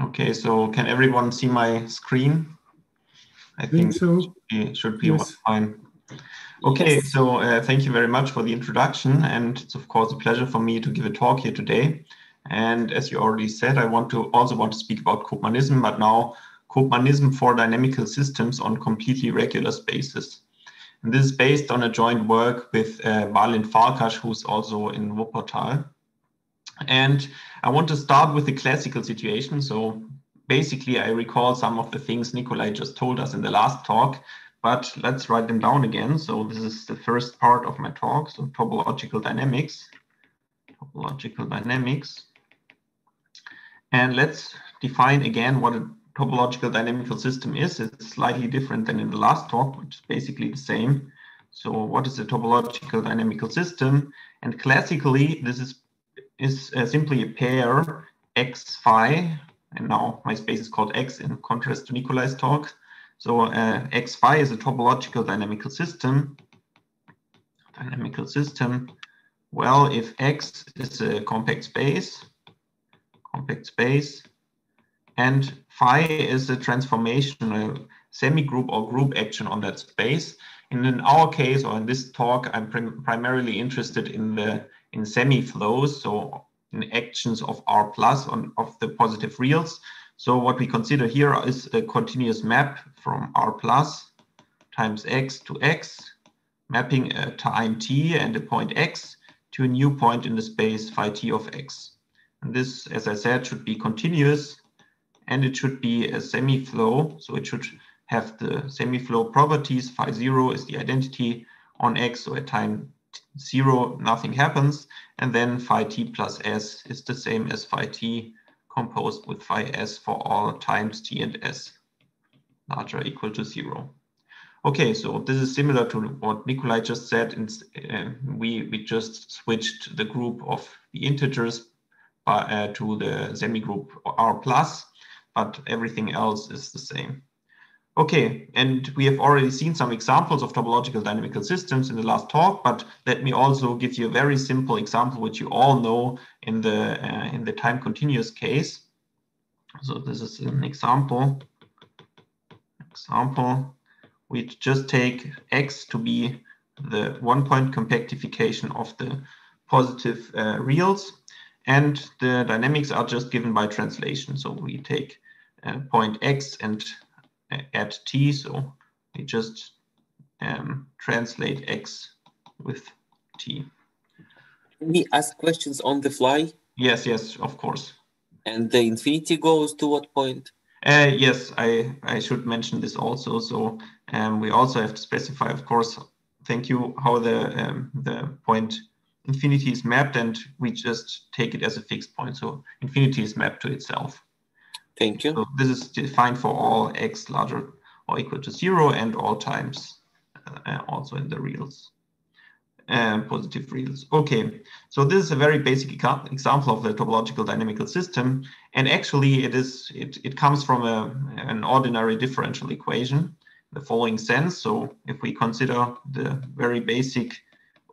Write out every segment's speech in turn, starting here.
Okay, so can everyone see my screen? I think, think so. Should be, should be yes. fine. Okay, yes. so uh, thank you very much for the introduction. And it's of course a pleasure for me to give a talk here today. And as you already said, I want to also want to speak about Koopmanism, but now Koopmanism for dynamical systems on completely regular spaces. And this is based on a joint work with uh, Balint Farkas, who's also in Wuppertal. And I want to start with the classical situation. So basically, I recall some of the things Nikolai just told us in the last talk, but let's write them down again. So this is the first part of my talk. So topological dynamics, topological dynamics. And let's define again what a topological dynamical system is. It's slightly different than in the last talk, but it's basically the same. So what is a topological dynamical system? And classically, this is is uh, simply a pair x phi, and now my space is called x in contrast to Nikolai's talk. So uh, x phi is a topological dynamical system. Dynamical system. Well, if x is a compact space, compact space, and phi is a transformational semi-group or group action on that space. And in our case, or in this talk, I'm prim primarily interested in the in semi-flows, so in actions of R plus on of the positive reals. So what we consider here is a continuous map from R plus times x to x, mapping a time t and a point x to a new point in the space phi t of x. And this, as I said, should be continuous and it should be a semi-flow. So it should have the semi-flow properties. Phi zero is the identity on x, so at time zero, nothing happens. And then phi t plus s is the same as phi t composed with phi s for all times t and s larger equal to zero. Okay, so this is similar to what Nikolai just said. Uh, we, we just switched the group of the integers uh, to the semi-group R plus, but everything else is the same. Okay, and we have already seen some examples of topological dynamical systems in the last talk, but let me also give you a very simple example, which you all know in the, uh, in the time continuous case. So this is an example. Example, we just take x to be the one point compactification of the positive uh, reals, and the dynamics are just given by translation. So we take uh, point x and at t. So we just um, translate x with t. Can we ask questions on the fly? Yes, yes, of course. And the infinity goes to what point? Uh, yes, I, I should mention this also. So um, we also have to specify, of course, thank you, how the, um, the point infinity is mapped, and we just take it as a fixed point. So infinity is mapped to itself. Thank you. So this is defined for all x larger or equal to zero and all times uh, also in the reals, uh, positive reals. Okay, so this is a very basic example of the topological dynamical system. And actually it is it, it comes from a, an ordinary differential equation, the following sense. So if we consider the very basic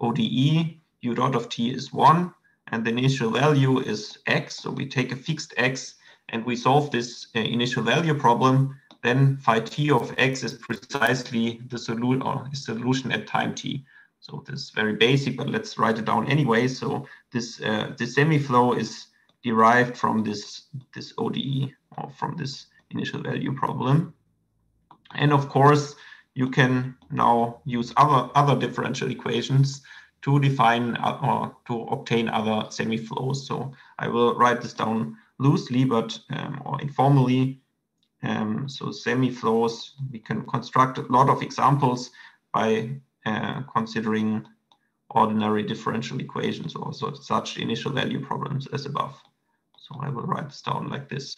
ODE, u dot of t is one, and the initial value is x. So we take a fixed x and we solve this uh, initial value problem, then phi t of x is precisely the solution or solution at time t. So this is very basic, but let's write it down anyway. So this uh, this semi-flow is derived from this this ODE or from this initial value problem. And of course, you can now use other other differential equations to define uh, or to obtain other semi-flows. So I will write this down loosely, but um, or informally. Um, so semi-flows, we can construct a lot of examples by uh, considering ordinary differential equations or so such initial value problems as above. So I will write this down like this.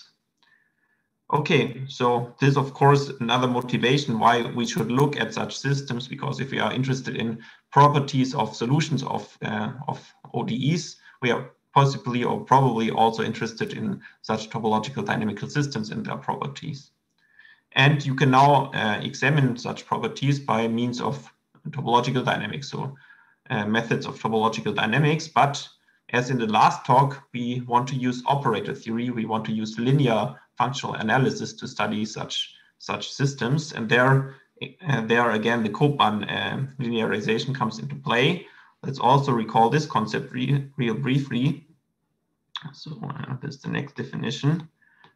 Okay, so this of course another motivation why we should look at such systems because if we are interested in properties of solutions of, uh, of ODEs, we are possibly or probably also interested in such topological dynamical systems and their properties. And you can now uh, examine such properties by means of topological dynamics, so uh, methods of topological dynamics. But as in the last talk, we want to use operator theory. We want to use linear functional analysis to study such such systems. And there, uh, there again, the Koopman uh, linearization comes into play. Let's also recall this concept re real briefly. So uh, this is the next definition.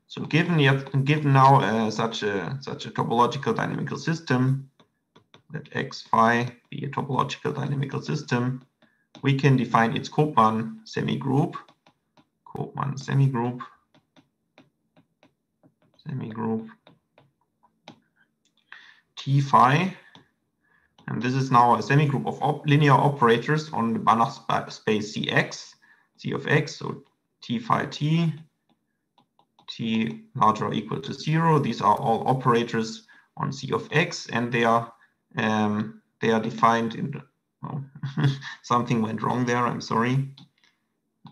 So given, yet, given now uh, such a such a topological dynamical system, let x phi be a topological dynamical system, we can define its Koopman semigroup, Koopman semigroup, semigroup T phi, and this is now a semigroup of op linear operators on the Banach space Cx, C of x, so T phi T, T larger or equal to zero. These are all operators on C of x, and they are um, they are defined in oh, something went wrong there. I'm sorry.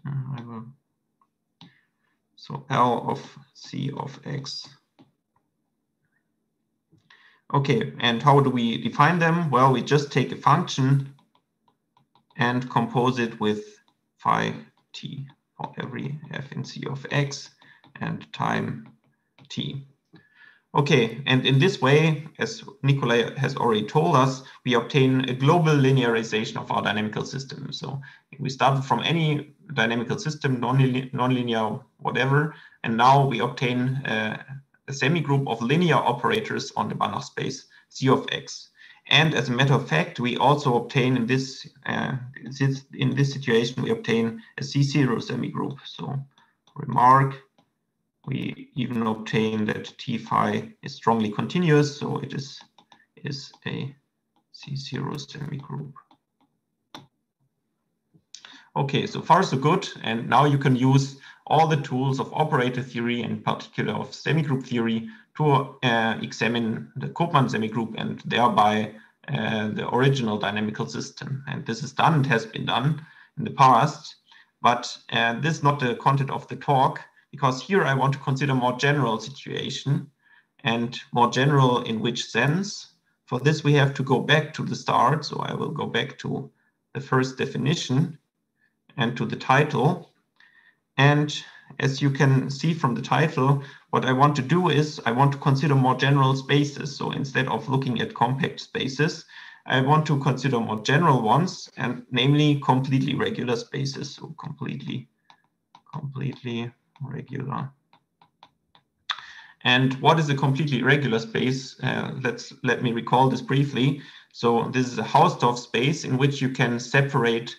Uh, so L of C of x. Okay, and how do we define them? Well, we just take a function and compose it with phi t for every f in c of x and time t. Okay, and in this way, as Nikolai has already told us, we obtain a global linearization of our dynamical system. So we started from any dynamical system, non-linear, whatever, and now we obtain uh, a semigroup of linear operators on the Banach space C of x. And as a matter of fact, we also obtain in this, uh, in this situation, we obtain a C0 semigroup. So remark, we even obtain that T phi is strongly continuous, so it is, is a C0 semigroup. Okay, so far so good. And now you can use all the tools of operator theory, in particular of semigroup theory, to uh, examine the Koopman semigroup and thereby uh, the original dynamical system. And this is done, it has been done in the past, but uh, this is not the content of the talk because here I want to consider more general situation and more general in which sense. For this, we have to go back to the start. So I will go back to the first definition and to the title. And as you can see from the title, what I want to do is I want to consider more general spaces. So instead of looking at compact spaces, I want to consider more general ones and namely completely regular spaces. So completely, completely regular. And what is a completely regular space? Uh, let's let me recall this briefly. So this is a Hausdorff space in which you can separate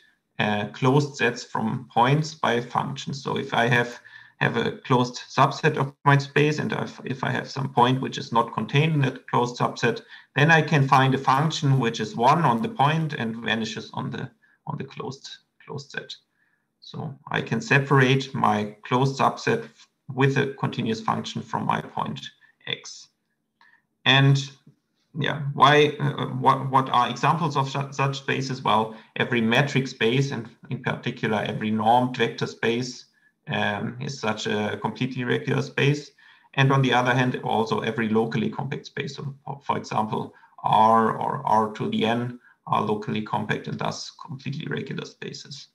closed sets from points by functions. So if I have have a closed subset of my space, and if, if I have some point which is not contained in that closed subset, then I can find a function which is one on the point and vanishes on the on the closed closed set. So I can separate my closed subset with a continuous function from my point x. And yeah, why? Uh, what what are examples of such spaces? Well, every metric space, and in particular every normed vector space, um, is such a completely regular space. And on the other hand, also every locally compact space. So, for example, R or R to the n are locally compact and thus completely regular spaces.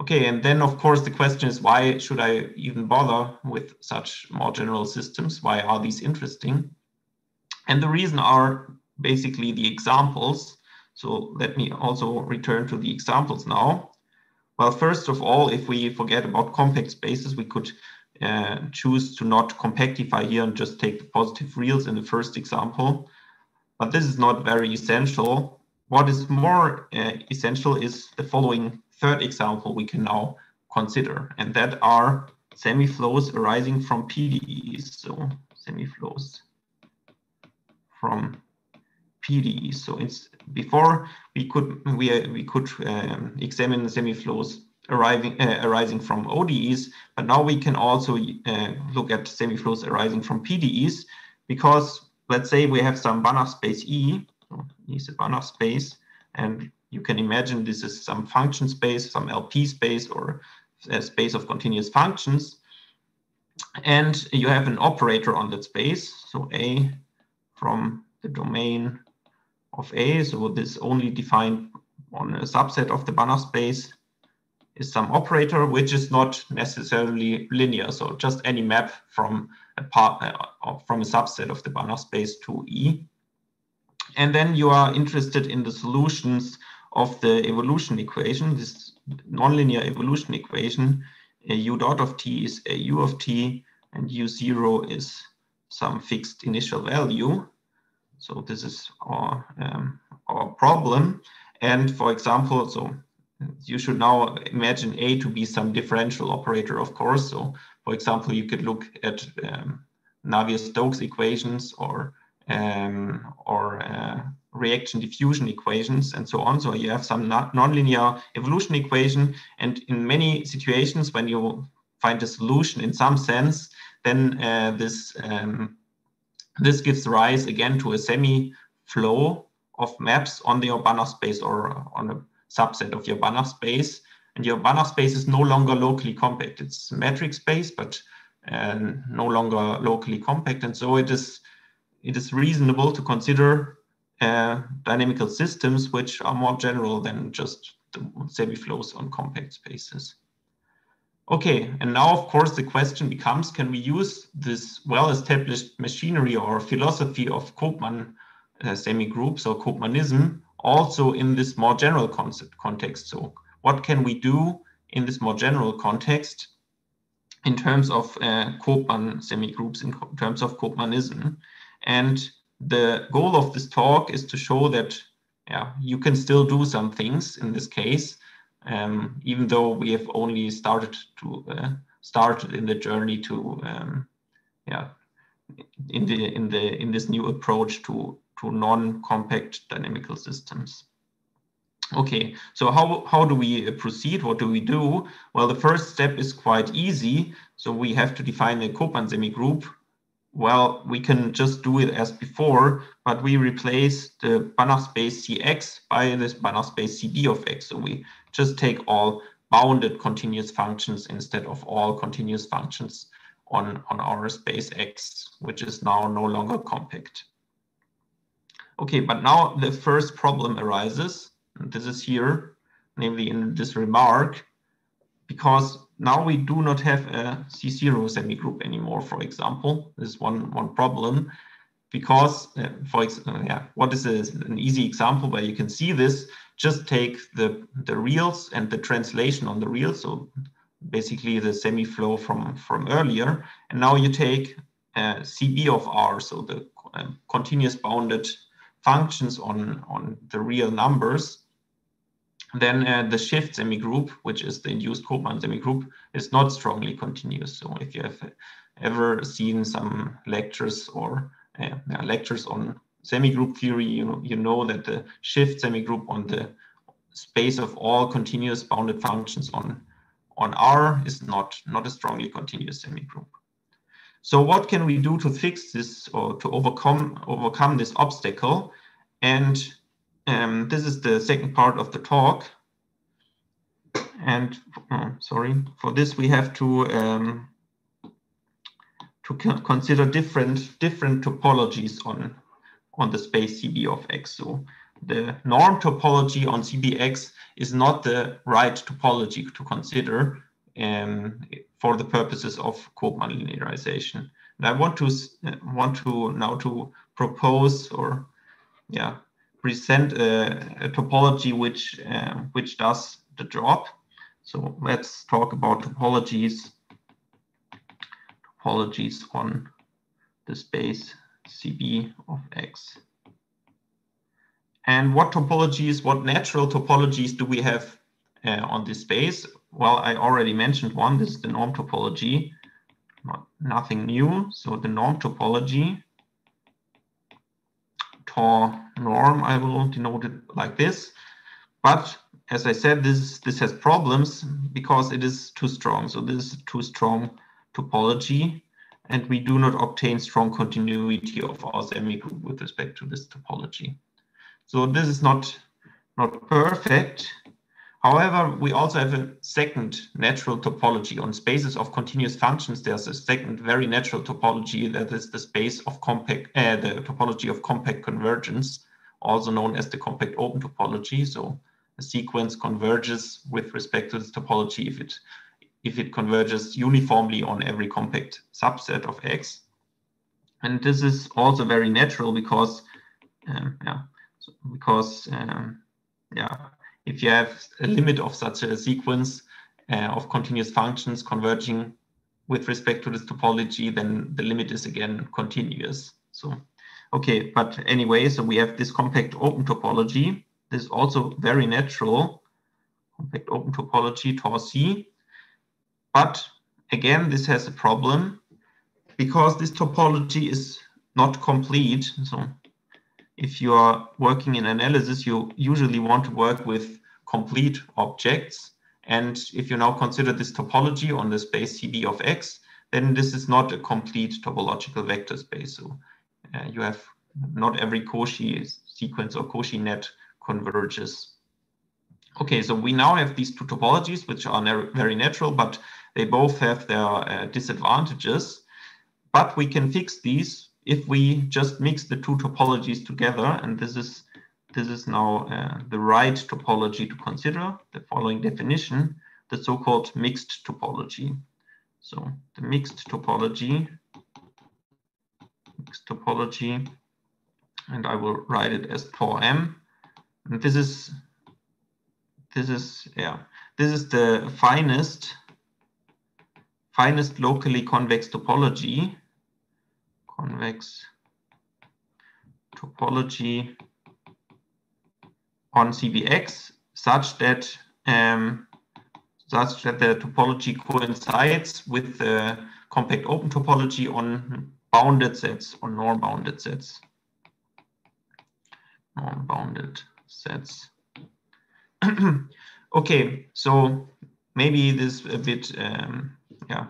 Okay, and then of course the question is why should I even bother with such more general systems? Why are these interesting? And the reason are basically the examples. So let me also return to the examples now. Well, first of all, if we forget about compact spaces, we could uh, choose to not compactify here and just take the positive reals in the first example. But this is not very essential. What is more uh, essential is the following third example we can now consider, and that are semiflows arising from PDEs. So semiflows from PDEs. So it's before we could we we could um, examine semiflows arriving uh, arising from ODEs, but now we can also uh, look at semiflows arising from PDEs because let's say we have some Banach space E, so E is a Banach space, and you can imagine this is some function space, some LP space, or a space of continuous functions. And you have an operator on that space. So A from the domain of A. So this only defined on a subset of the Banach space. is some operator which is not necessarily linear. So just any map from a part uh, from a subset of the Banach space to E. And then you are interested in the solutions of the evolution equation, this nonlinear evolution equation. A u dot of t is a u of t, and u0 is some fixed initial value. So this is our, um, our problem. And for example, so you should now imagine A to be some differential operator, of course. So for example, you could look at um, Navier-Stokes equations or um, or uh, reaction diffusion equations and so on. So you have some nonlinear evolution equation. And in many situations, when you find a solution in some sense, then uh, this um, this gives rise again to a semi-flow of maps on the Banach space or on a subset of your Banach space. And your Banach space is no longer locally compact. It's metric space, but uh, no longer locally compact. And so it is, it is reasonable to consider uh, dynamical systems which are more general than just the semi-flows on compact spaces. Okay, and now of course the question becomes, can we use this well-established machinery or philosophy of Koopman uh, semi-groups or Koopmanism also in this more general concept context. So what can we do in this more general context in terms of uh, Koopman semi-groups, in terms of Koopmanism? And the goal of this talk is to show that yeah, you can still do some things in this case, um, even though we have only started to uh, started in the journey to um, yeah in the in the in this new approach to to non-compact dynamical systems. Okay, so how, how do we proceed? What do we do? Well, the first step is quite easy. So we have to define a Koopman semigroup. Well, we can just do it as before, but we replace the Banach space Cx by this Banach space Cb of x. So we just take all bounded continuous functions instead of all continuous functions on, on our space X, which is now no longer compact. Okay, but now the first problem arises. This is here, namely in this remark, because now we do not have a C0 semigroup anymore, for example. This is one, one problem because, uh, for example, yeah, what is a, an easy example where you can see this? Just take the, the reals and the translation on the reals. So basically the semi-flow from, from earlier. And now you take uh, CB of R, so the uh, continuous bounded functions on, on the real numbers, then uh, the shift semigroup, which is the induced Koopman semigroup, is not strongly continuous. So if you have ever seen some lectures or uh, lectures on semigroup theory, you know, you know that the shift semigroup on the space of all continuous bounded functions on, on R is not, not a strongly continuous semigroup. So what can we do to fix this or to overcome overcome this obstacle? And um, this is the second part of the talk. And oh, sorry, for this we have to um, to consider different different topologies on on the space CB of X. So the norm topology on CBX is not the right topology to consider um, for the purposes of Koopman linearization. And I want to want to now to propose or yeah present a, a topology which uh, which does the job. So let's talk about topologies topologies on the space CB of X. And what topologies, what natural topologies do we have uh, on this space? Well, I already mentioned one, this is the norm topology, Not, nothing new. So the norm topology, tor norm, I will denote it like this. But as I said, this, this has problems because it is too strong. So this is too strong topology, and we do not obtain strong continuity of our semigroup with respect to this topology. So this is not, not perfect, However, we also have a second natural topology on spaces of continuous functions. There's a second very natural topology that is the space of compact, uh, the topology of compact convergence, also known as the compact open topology. So a sequence converges with respect to this topology if it if it converges uniformly on every compact subset of X. And this is also very natural because, um, yeah, because um, yeah, if you have a limit of such a sequence uh, of continuous functions converging with respect to this topology, then the limit is again continuous. So, okay, but anyway, so we have this compact open topology. This is also very natural, compact open topology, TORC. But again, this has a problem because this topology is not complete. So if you are working in analysis, you usually want to work with complete objects. And if you now consider this topology on the space CB of X, then this is not a complete topological vector space. So uh, you have not every Cauchy sequence or Cauchy net converges. Okay, so we now have these two topologies, which are very natural, but they both have their uh, disadvantages. But we can fix these if we just mix the two topologies together, and this is this is now uh, the right topology to consider, the following definition, the so-called mixed topology. So the mixed topology, mixed topology, and I will write it as TOR-M. And this is this is yeah this is the finest finest locally convex topology convex topology on CBX such that um, such that the topology coincides with the compact open topology on bounded sets or norm-bounded sets. Norm-bounded sets. okay, so maybe this a bit um, yeah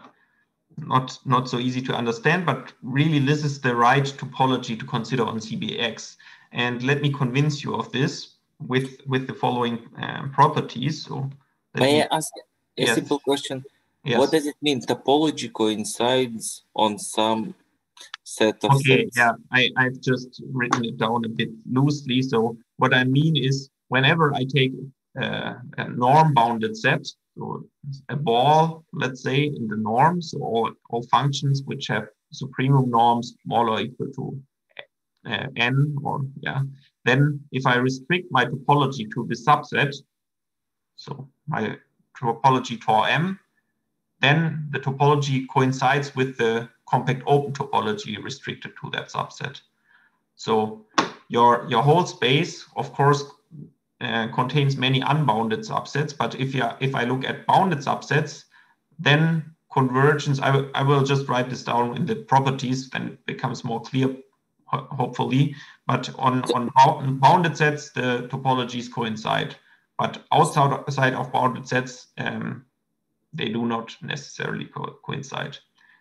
not not so easy to understand, but really this is the right topology to consider on CBX. And let me convince you of this with with the following um, properties. So may I ask a yes. simple question? Yes. What does it mean? Topology coincides on some set of okay, sets. yeah, I, I've just written it down a bit loosely. So what I mean is whenever I take uh, a norm bounded set, so a ball, let's say, in the norm. so all, all functions which have supremum norms smaller or equal to uh, n, or yeah, then if I restrict my topology to the subset, so my topology TOR-M, then the topology coincides with the compact open topology restricted to that subset. So your, your whole space, of course, uh, contains many unbounded subsets. But if you if I look at bounded subsets, then convergence. I, I will just write this down in the properties, then it becomes more clear, ho hopefully. But on on bounded sets, the topologies coincide. But outside of bounded sets, um, they do not necessarily co coincide.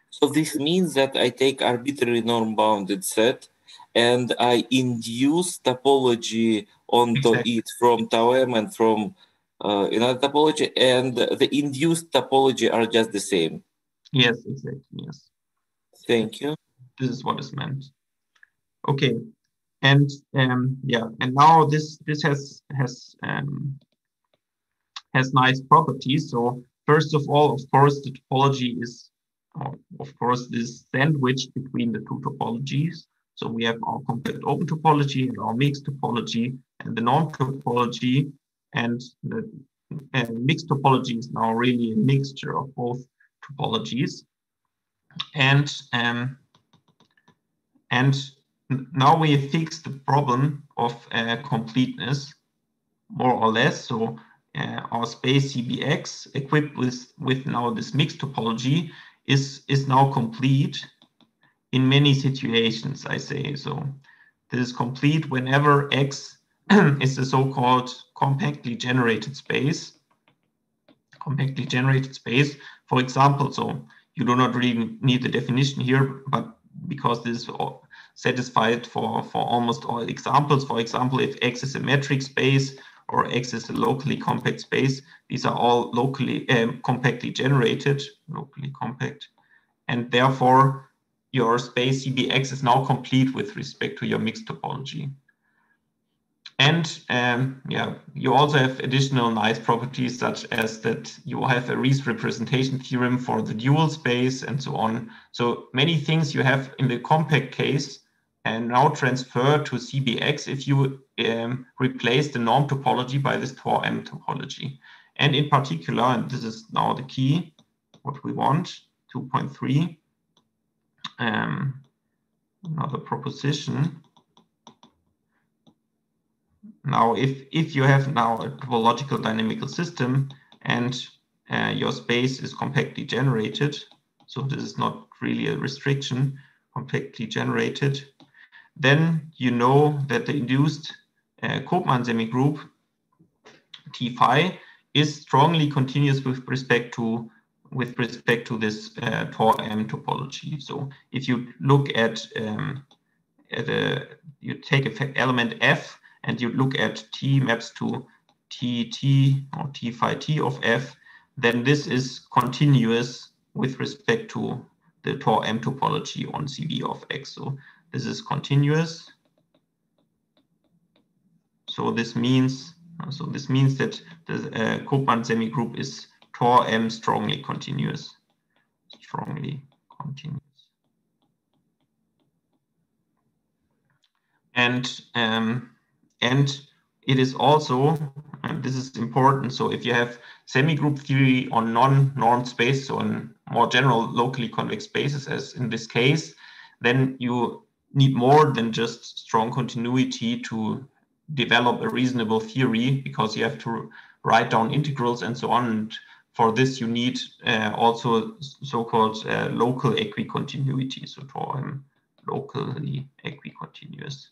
So this means that I take arbitrary norm-bounded set and I induce topology onto exactly. it from TOR-M and from uh, another topology, and the induced topology are just the same. Yes, exactly. Yes. Thank you. This is what is meant. Okay, and um, yeah, and now this this has has um, has nice properties. So first of all, of course, the topology is, of course, this sandwich between the two topologies. So we have our compact open topology and our mixed topology and the norm topology. And the uh, mixed topology is now really a mixture of both topologies. And, um, and now we fixed the problem of uh, completeness, more or less. So uh, our space CBX equipped with, with now this mixed topology is, is now complete in many situations, I say. So this is complete whenever X is the so-called compactly generated space. Compactly generated space, for example, so you do not really need the definition here, but because this is satisfied for, for almost all examples. For example, if X is a metric space or X is a locally compact space, these are all locally um, compactly generated, locally compact, and therefore your space CBX is now complete with respect to your mixed topology. and um, yeah, you also have additional nice properties such as that you have a Riesz representation theorem for the dual space and so on. So many things you have in the compact case and now transfer to CBX if you um, replace the norm topology by this Tor M topology. And in particular, and this is now the key, what we want, 2.3, um, another proposition. Now, if, if you have now a topological dynamical system and uh, your space is compactly generated, so this is not really a restriction, compactly generated, then you know that the induced uh, Koopman semigroup T phi is strongly continuous with respect to with respect to this uh, Tor M topology. So if you look at um, at a you take a element F and you look at T maps to TT or T phi T of F, then this is continuous with respect to the Tor M topology on CB of X. So this is continuous. So this means so this means that the uh, Koopman semigroup is Tor M strongly continuous. Strongly continuous. And um, and it is also, and this is important, so if you have semi-group theory on non-normed space, so in more general locally convex spaces, as in this case, then you need more than just strong continuity to develop a reasonable theory because you have to write down integrals and so on. And for this, you need uh, also so-called uh, local equicontinuity, so to um, locally equicontinuous.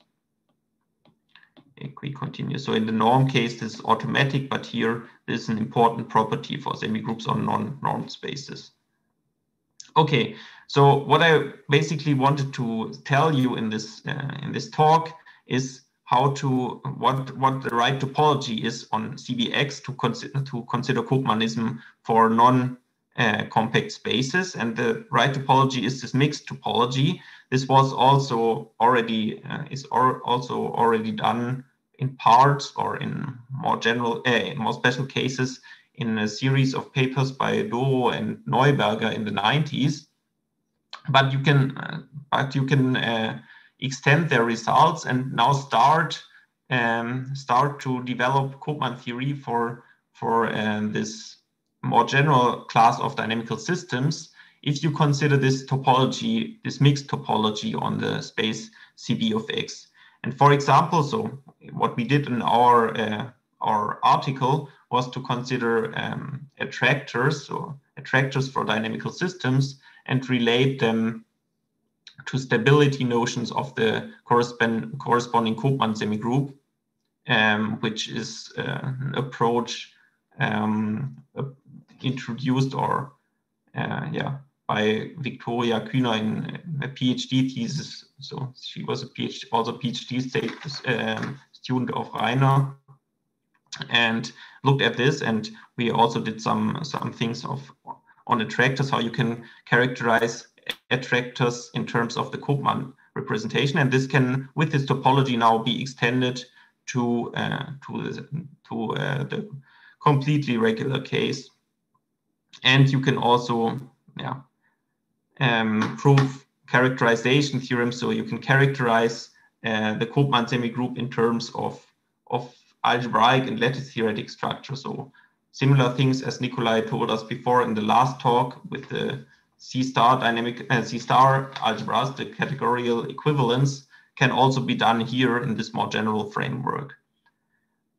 Equicontinuous. So in the norm case, this is automatic, but here this is an important property for semigroups on non-normed spaces. Okay, so what I basically wanted to tell you in this uh, in this talk is how to what what the right topology is on CBX to consider to consider Koopmanism for non uh, compact spaces, and the right topology is this mixed topology. This was also already uh, is or also already done in parts or in more general, uh, more special cases in a series of papers by Dorroh and Neuberger in the 90s. But you can, uh, but you can uh, extend their results and now start um, start to develop Koopman theory for for um, this more general class of dynamical systems. If you consider this topology, this mixed topology on the space CB of X, and for example, so what we did in our uh, our article was to consider um, attractors or attractors for dynamical systems and relate them to stability notions of the correspond, corresponding Koopman semigroup, um, which is uh, an approach um, uh, introduced or uh, yeah by Viktoria Kühner in a PhD thesis. So she was a PhD, also PhD state, um, student of Rainer and looked at this. And we also did some some things of on the attractors, how you can characterize attractors in terms of the Koopman representation. And this can, with this topology now, be extended to uh, to the, to uh, the completely regular case. And you can also, yeah, um, prove characterization theorem. So you can characterize uh, the Koopman semigroup in terms of of algebraic and lattice theoretic structure. So similar things as Nikolai told us before in the last talk with the C star dynamic uh, C star algebras, the categorical equivalence can also be done here in this more general framework.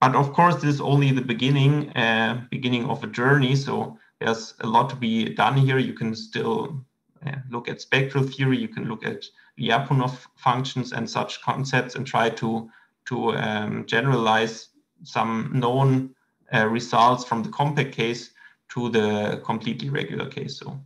But of course, this is only the beginning, uh, beginning of a journey. So there's a lot to be done here. You can still uh, look at spectral theory. You can look at Lyapunov functions and such concepts and try to to um, generalize some known uh, results from the compact case to the completely regular case. So,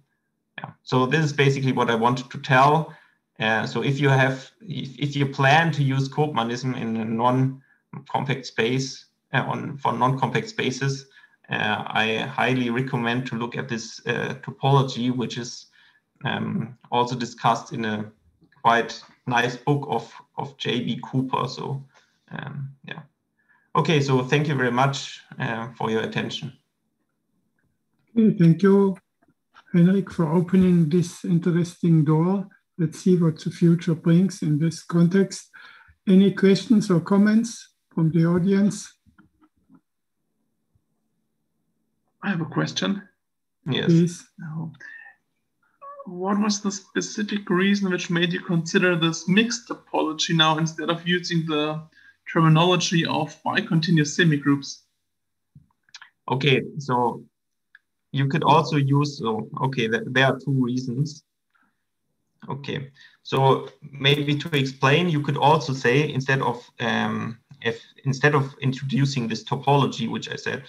yeah. So this is basically what I wanted to tell. Uh, so if you have, if, if, you plan to use Koopmanism in a non-compact space uh, on for non-compact spaces, uh, I highly recommend to look at this uh, topology, which is um, also discussed in a quite nice book of of J.B. Cooper. So um, yeah. Okay, so thank you very much uh, for your attention. Thank you, Henrik, for opening this interesting door. Let's see what the future brings in this context. Any questions or comments from the audience? I have a question. Yes. Please. What was the specific reason which made you consider this mixed topology now instead of using the terminology of bicontinuous semigroups? Okay, so you could also use, so, okay, there are two reasons. Okay, so maybe to explain, you could also say instead of um, if instead of introducing this topology, which I said,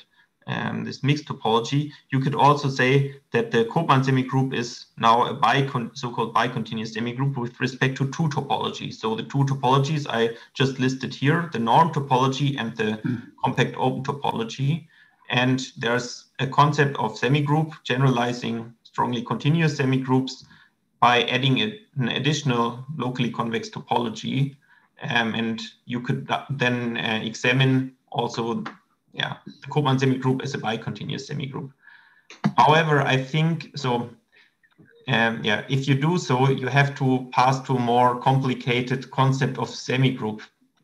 um, this mixed topology, you could also say that the Koopman semigroup is now a bicon so-called bicontinuous semigroup with respect to two topologies. So the two topologies I just listed here, the norm topology and the mm. compact open topology. And there's a concept of semigroup generalizing strongly continuous semigroups by adding a, an additional locally convex topology. Um, and you could then uh, examine also yeah, the Koopman semigroup is a bicontinuous semigroup. However, I think so. Um, yeah, if you do so, you have to pass to a more complicated concept of semigroup.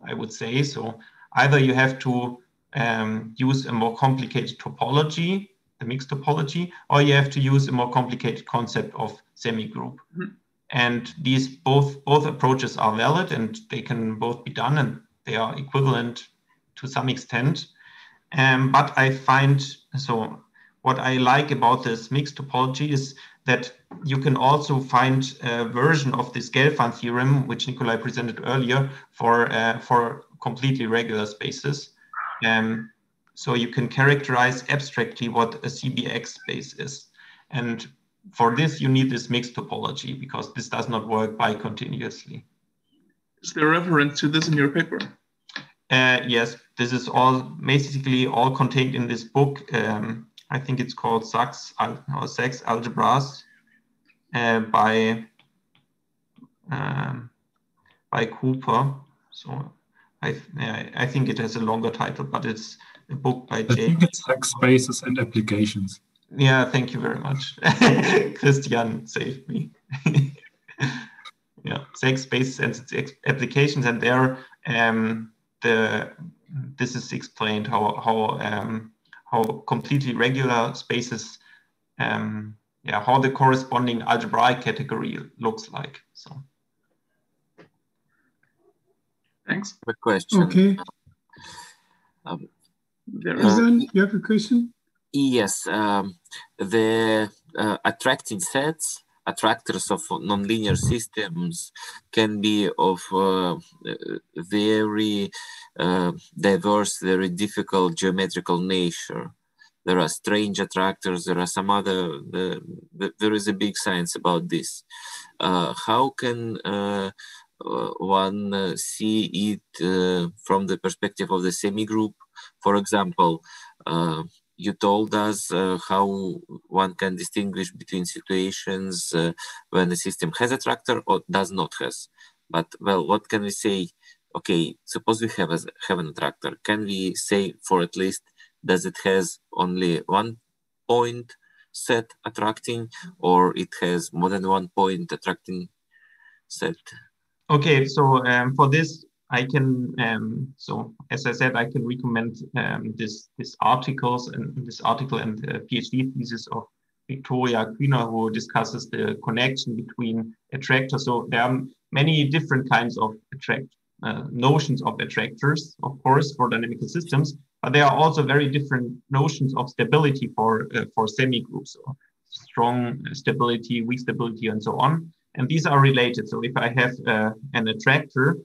I would say so. Either you have to um, use a more complicated topology, the mixed topology, or you have to use a more complicated concept of semigroup. Mm -hmm. And these both both approaches are valid, and they can both be done, and they are equivalent to some extent. Um, but I find so what I like about this mixed topology is that you can also find a version of this Gelfand theorem, which Nikolai presented earlier, for uh, for completely regular spaces. Um, so you can characterize abstractly what a CBX space is. And for this, you need this mixed topology because this does not work bicontinuously. Is there a reference to this in your paper? Uh, yes, this is all basically all contained in this book. Um, I think it's called Saks or Saks Algebras uh, by um, by Cooper. So I I think it has a longer title, but it's a book by I think it's Saks spaces and applications. Yeah, thank you very much. Christian saved me. yeah, Saks spaces and its applications, and there um, the this is explained how how um, how completely regular spaces um, yeah how the corresponding algebraic category looks like so thanks good question okay um, Ivan, you have a question yes um, the uh, attracting sets attractors of nonlinear systems can be of uh, very uh, diverse, very difficult geometrical nature. There are strange attractors, there are some other, the, the, there is a big science about this. Uh, how can uh, one uh, see it from the perspective of the semi-group. For example, you told us uh, how one can distinguish between situations uh, when the system has attractor or does not has. But well, what can we say? Okay, suppose we have a, have an attractor. Can we say for at least does it has only one point set attracting or it has more than one point attracting set? Okay, so um, for this I can, um, so as I said, I can recommend um, this, this articles and this article and the PhD thesis of Viktoria Kühner, who discusses the connection between attractors. So there are many different kinds of attract uh, notions of attractors, of course, for dynamical systems, but there are also very different notions of stability for uh, for semi-groups, so strong stability, weak stability, and so on. And these are related. So if I have uh, an attractor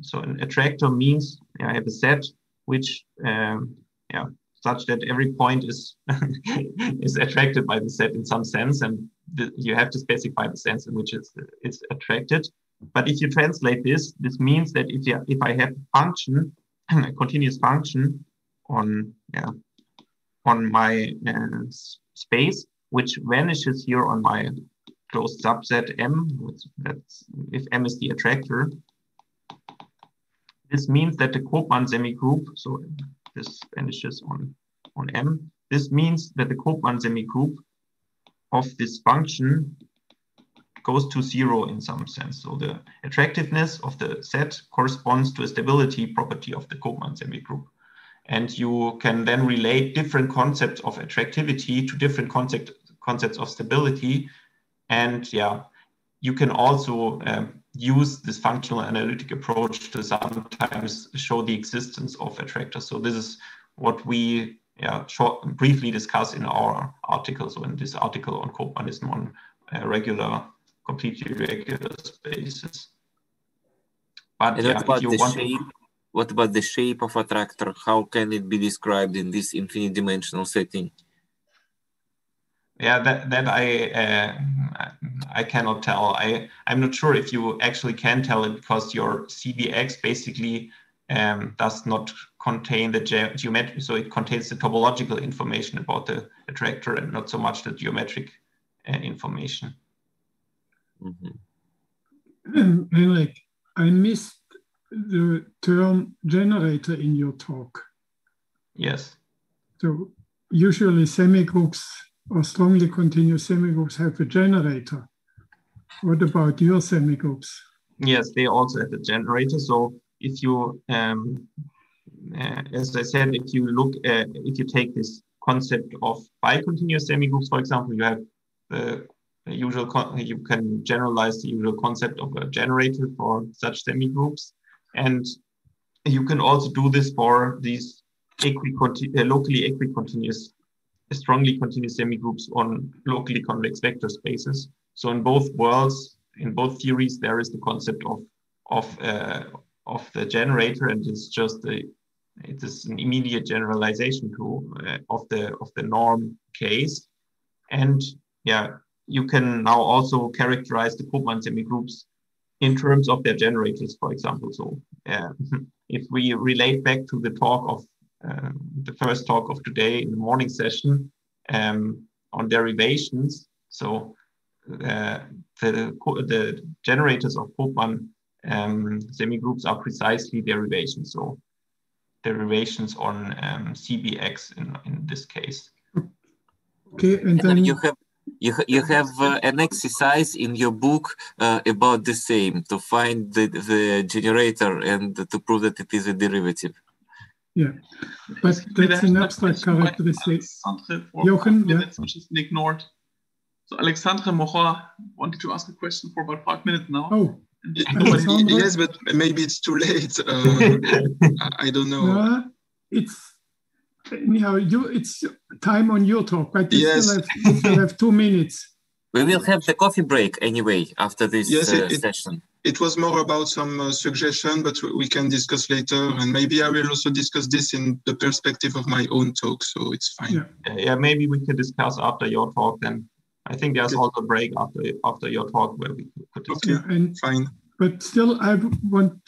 so an attractor means I have a set which um, yeah such that every point is is attracted by the set in some sense, and the, you have to specify the sense in which it's it's attracted. But if you translate this, this means that if you, if I have a function, a continuous function on yeah on my uh, space, which vanishes here on my closed subset M, that's if M is the attractor, this means that the Koopman semigroup, so this vanishes on, on M, this means that the Koopman semigroup of this function goes to zero in some sense. So the attractiveness of the set corresponds to a stability property of the Koopman semigroup. And you can then relate different concepts of attractivity to different concept, concepts of stability. And yeah, you can also um, use this functional analytic approach to sometimes show the existence of attractors. So this is what we yeah, short, briefly discuss in our article. So in this article on Koopmanism on uh, regular, completely regular spaces. But yeah, what, about the shape, what about the shape of attractor? How can it be described in this infinite dimensional setting? Yeah, that that I uh, I cannot tell. I I'm not sure if you actually can tell it because your CBX basically um, does not contain the ge geometric, so it contains the topological information about the attractor and not so much the geometric uh, information. Mm -hmm. Henrik, I missed the term generator in your talk. Yes. So usually semigroups or strongly continuous semigroups have a generator. What about your semigroups? Yes, they also have a generator. So if you, um, uh, as I said, if you look, at, if you take this concept of bicontinuous semigroups, for example, you have the, the usual, you can generalize the usual concept of a generator for such semigroups. And you can also do this for these equiconti uh, locally equicontinuous, strongly continuous semigroups on locally convex vector spaces. So in both worlds, in both theories, there is the concept of of uh, of the generator, and it's just a it is an immediate generalization to uh, of the of the norm case. And yeah, you can now also characterize the Koopman semigroups in terms of their generators, for example. So uh, if we relate back to the talk of uh, the first talk of today in the morning session um, on derivations, so uh, the, the generators of Koopman um, semigroups are precisely derivations. So derivations on um, CBX in, in this case. Okay, and then you have you, you have uh, an exercise in your book uh, about the same to find the, the generator and to prove that it is a derivative. Yeah, but that's an abstract characteristic. Jochen, yeah. which has been ignored. So Alexandre Morin wanted to ask a question for about five minutes now. Oh, yes, but maybe it's too late. Uh, I don't know. Uh, it's anyhow, you it's time on your talk, but you yes. still, have, still have two minutes. We will have the coffee break anyway after this yes, uh, it, session. It was more about some uh, suggestion, but we can discuss later. And maybe I will also discuss this in the perspective of my own talk, so it's fine. Yeah, yeah maybe we can discuss after your talk then. I think there's also a break after after your talk where we could discuss. Okay, and, fine. But still, I want